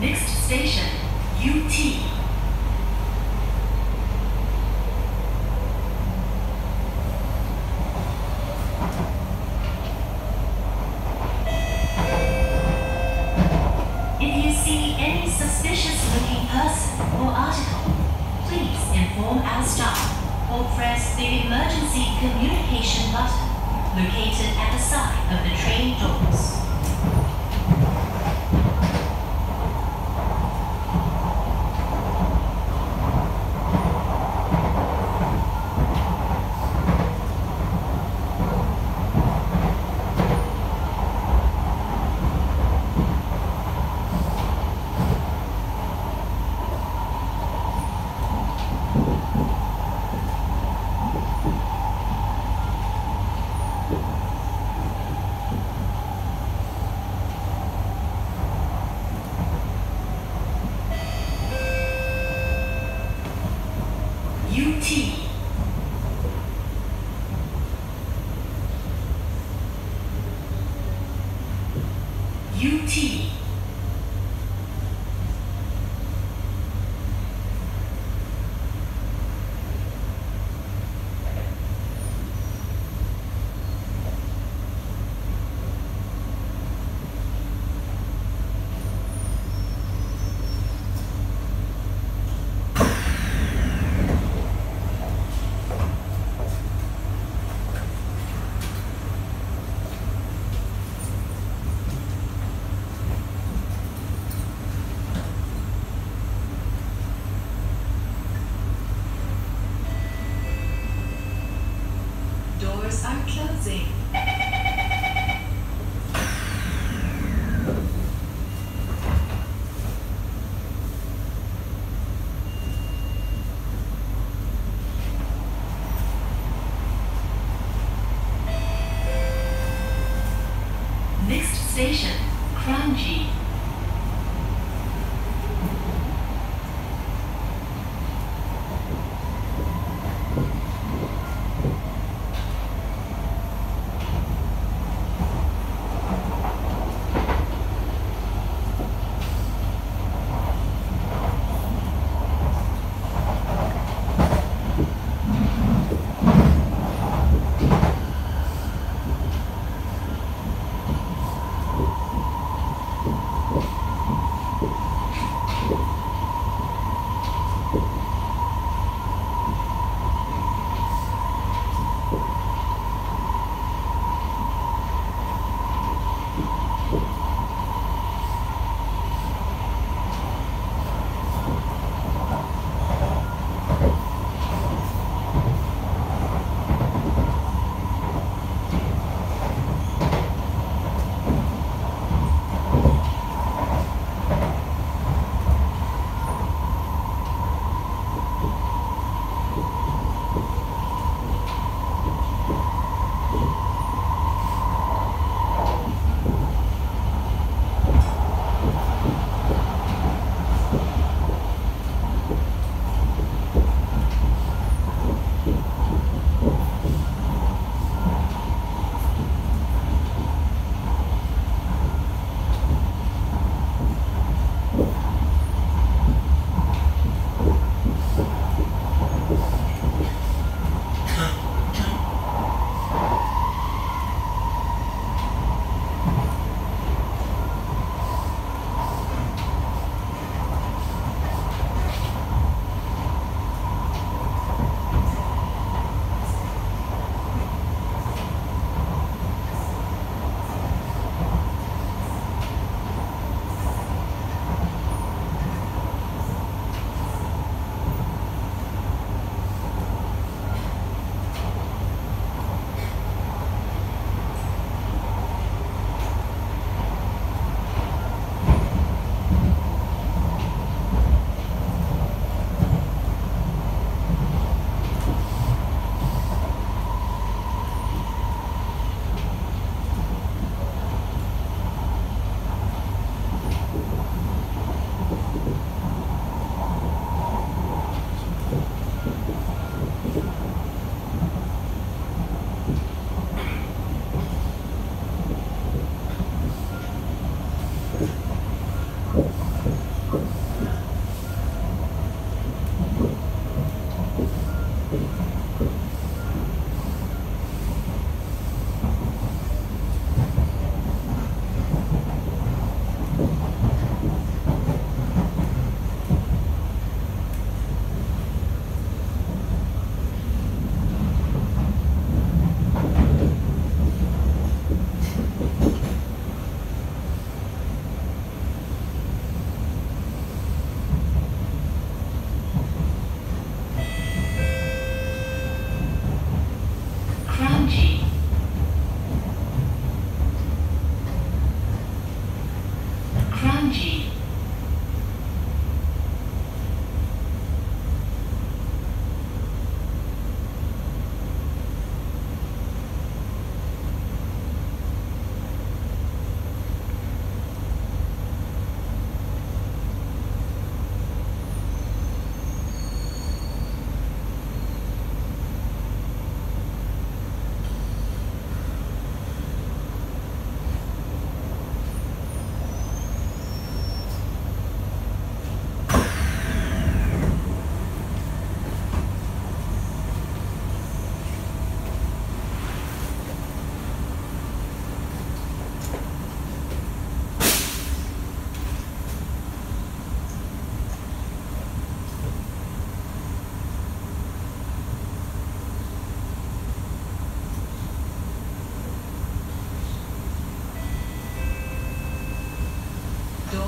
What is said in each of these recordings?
Next station, Yew Tee. If you see any suspicious looking person or article, please inform our staff or press the emergency communication button located at the side of the train doors. Yew Tee. Next station, Kranji.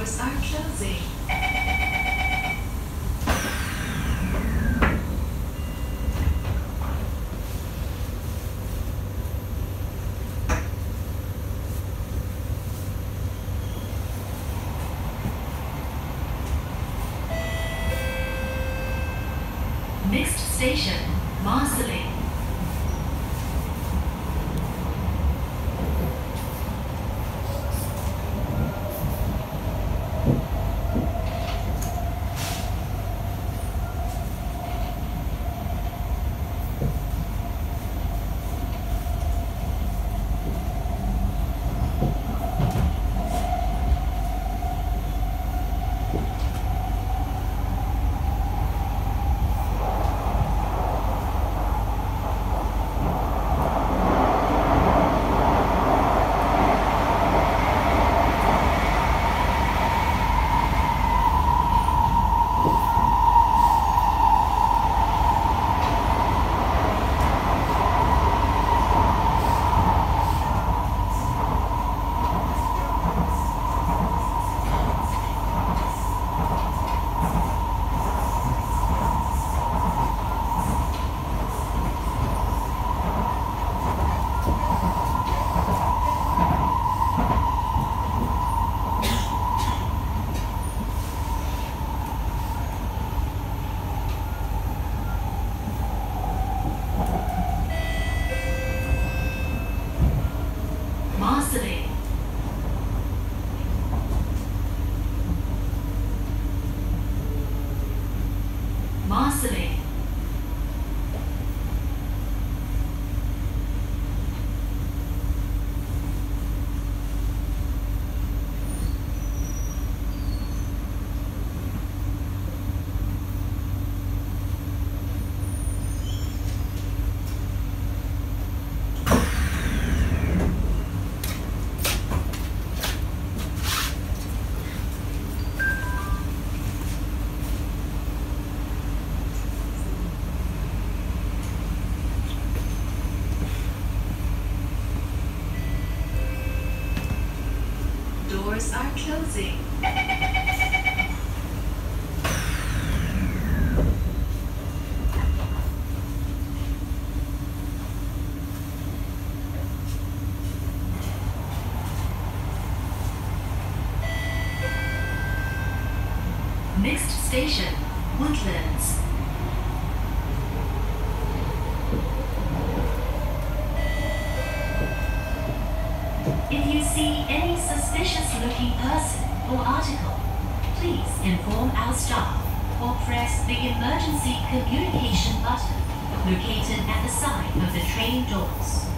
Doors are closing. Next station, Marsiling. Marsiling. Doors are closing. Next station, Woodlands. If you see any suspicious looking person or article, please inform our staff or press the emergency communication button located at the side of the train doors.